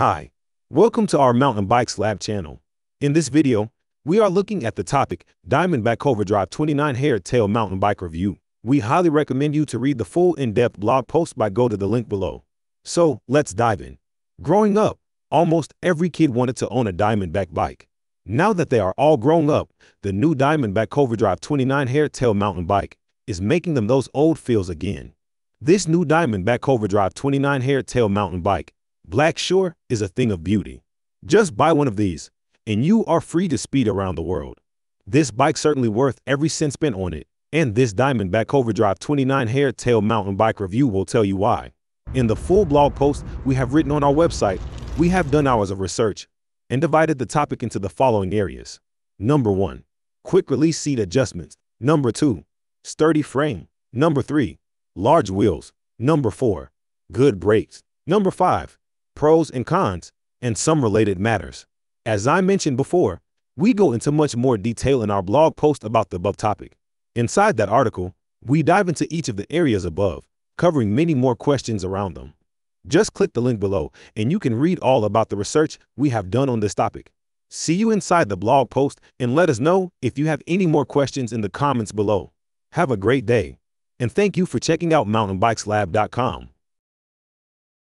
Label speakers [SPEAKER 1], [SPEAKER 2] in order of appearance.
[SPEAKER 1] Hi, welcome to our Mountain Bikes Lab channel. In this video, we are looking at the topic Diamondback Overdrive 29 Hardtail Mountain Bike Review. We highly recommend you to read the full in-depth blog post by go to the link below. So, let's dive in. Growing up, almost every kid wanted to own a Diamondback bike. Now that they are all grown up, the new Diamondback Overdrive 29 Hardtail mountain bike is making them those old feels again. This new Diamondback Overdrive 29 Hardtail mountain bike, Black Shore, is a thing of beauty. Just buy one of these, and you are free to speed around the world. This bike certainly worth every cent spent on it, and this Diamondback Overdrive 29 Hardtail mountain bike review will tell you why. In the full blog post we have written on our website, we have done hours of research and divided the topic into the following areas. Number 1. Quick release seat adjustments. Number 2. Sturdy frame. Number 3. Large wheels. Number 4. Good brakes. Number 5. Pros and cons, and some related matters. As I mentioned before, we go into much more detail in our blog post about the above topic. Inside that article, we dive into each of the areas above, covering many more questions around them. Just click the link below and you can read all about the research we have done on this topic. See you inside the blog post and let us know if you have any more questions in the comments below. Have a great day, and thank you for checking out mountainbikeslab.com.